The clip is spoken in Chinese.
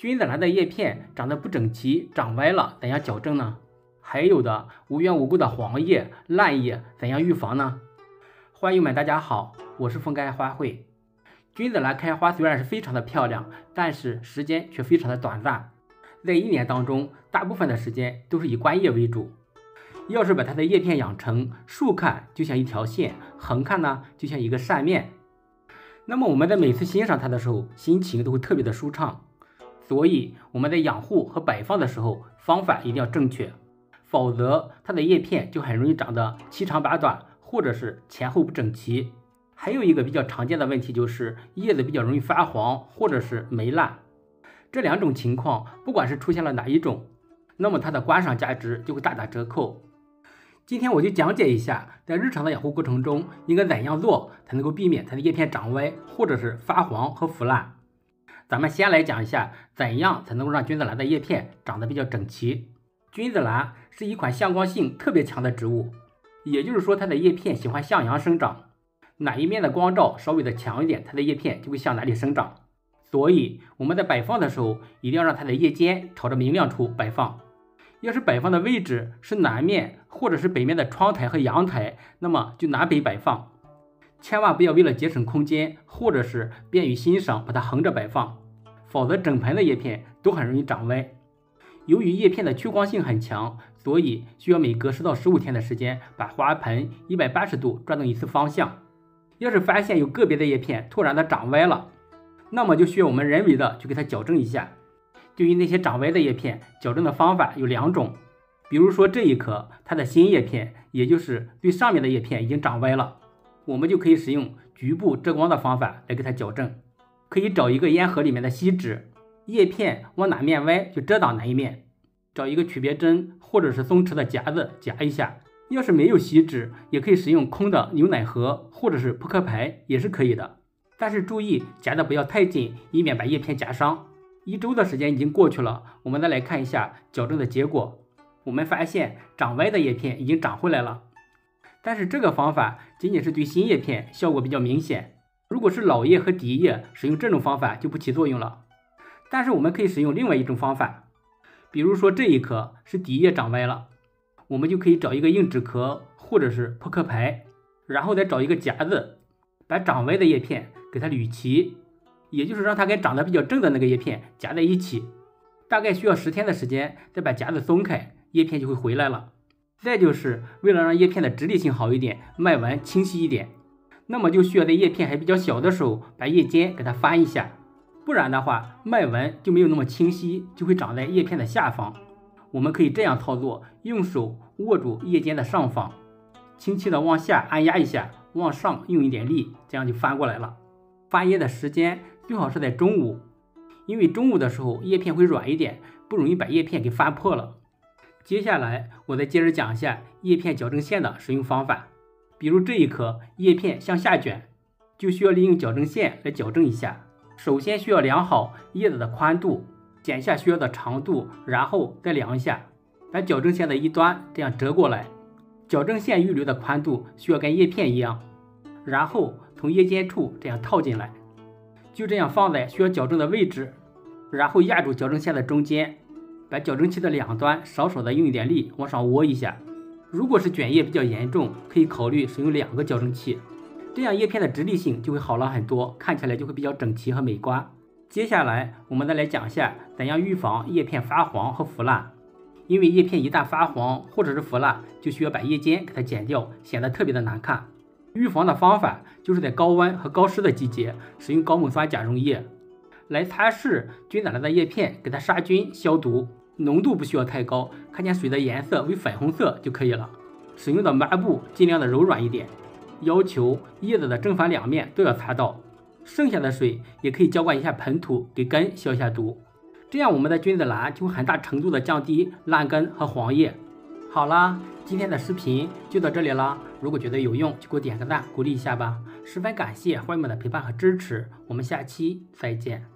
君子兰的叶片长得不整齐、长歪了，怎样矫正呢？还有的无缘无故的黄叶、烂叶，怎样预防呢？花友们，大家好，我是风干花卉。君子兰开花虽然是非常的漂亮，但是时间却非常的短暂，在一年当中，大部分的时间都是以观叶为主。要是把它的叶片养成竖看就像一条线，横看呢就像一个扇面，那么我们在每次欣赏它的时候，心情都会特别的舒畅。所以我们在养护和摆放的时候，方法一定要正确。否则，它的叶片就很容易长得七长八短，或者是前后不整齐。还有一个比较常见的问题就是叶子比较容易发黄，或者是霉烂。这两种情况，不管是出现了哪一种，那么它的观赏价值就会大打折扣。今天我就讲解一下，在日常的养护过程中应该怎样做，才能够避免它的叶片长歪，或者是发黄和腐烂。咱们先来讲一下，怎样才能够让君子兰的叶片长得比较整齐。君子兰是一款向光性特别强的植物，也就是说它的叶片喜欢向阳生长，哪一面的光照稍微的强一点，它的叶片就会向哪里生长。所以我们在摆放的时候，一定要让它的叶尖朝着明亮处摆放。要是摆放的位置是南面或者是北面的窗台和阳台，那么就南北摆放，千万不要为了节省空间或者是便于欣赏，把它横着摆放，否则整盆的叶片都很容易长歪。由于叶片的趋光性很强，所以需要每隔十到十五天的时间把花盆一百八十度转动一次方向。要是发现有个别的叶片突然的长歪了，那么就需要我们人为的去给它矫正一下。对于那些长歪的叶片，矫正的方法有两种。比如说这一棵，它的新叶片，也就是最上面的叶片已经长歪了，我们就可以使用局部遮光的方法来给它矫正。可以找一个烟盒里面的锡纸。叶片往哪面歪就遮挡哪一面，找一个曲别针或者是松弛的夹子夹一下。要是没有锡纸，也可以使用空的牛奶盒或者是扑克牌也是可以的。但是注意夹的不要太紧，以免把叶片夹伤。一周的时间已经过去了，我们再来看一下矫正的结果。我们发现长歪的叶片已经长回来了，但是这个方法仅仅是对新叶片效果比较明显。如果是老叶和底叶，使用这种方法就不起作用了。但是我们可以使用另外一种方法，比如说这一颗是底叶长歪了，我们就可以找一个硬纸壳或者是扑克牌，然后再找一个夹子，把长歪的叶片给它捋齐，也就是让它跟长得比较正的那个叶片夹在一起。大概需要十天的时间，再把夹子松开，叶片就会回来了。再就是为了让叶片的直立性好一点，脉纹清晰一点，那么就需要在叶片还比较小的时候，把叶尖给它翻一下。不然的话，脉纹就没有那么清晰，就会长在叶片的下方。我们可以这样操作：用手握住叶尖的上方，轻轻的往下按压一下，往上用一点力，这样就翻过来了。翻叶的时间最好是在中午，因为中午的时候叶片会软一点，不容易把叶片给翻破了。接下来我再接着讲一下叶片矫正线的使用方法。比如这一颗叶片向下卷，就需要利用矫正线来矫正一下。首先需要量好叶子的宽度，剪下需要的长度，然后再量一下，把矫正线的一端这样折过来。矫正线预留的宽度需要跟叶片一样，然后从叶尖处这样套进来，就这样放在需要矫正的位置，然后压住矫正线的中间，把矫正器的两端少少的用一点力往上窝一下。如果是卷叶比较严重，可以考虑使用两个矫正器。这样叶片的直立性就会好了很多，看起来就会比较整齐和美观。接下来我们再来讲一下怎样预防叶片发黄和腐烂。因为叶片一旦发黄或者是腐烂，就需要把叶尖给它剪掉，显得特别的难看。预防的方法就是在高温和高湿的季节使用高锰酸钾溶液来擦拭菌子兰的叶片，给它杀菌消毒，浓度不需要太高，看见水的颜色为粉红色就可以了。使用的抹布尽量的柔软一点。要求叶子的正反两面都要擦到，剩下的水也可以浇灌一下盆土，给根消一下毒。这样我们的君子兰就会很大程度的降低烂根和黄叶。好啦，今天的视频就到这里了。如果觉得有用，就给我点个赞，鼓励一下吧。十分感谢欢迎们的陪伴和支持，我们下期再见。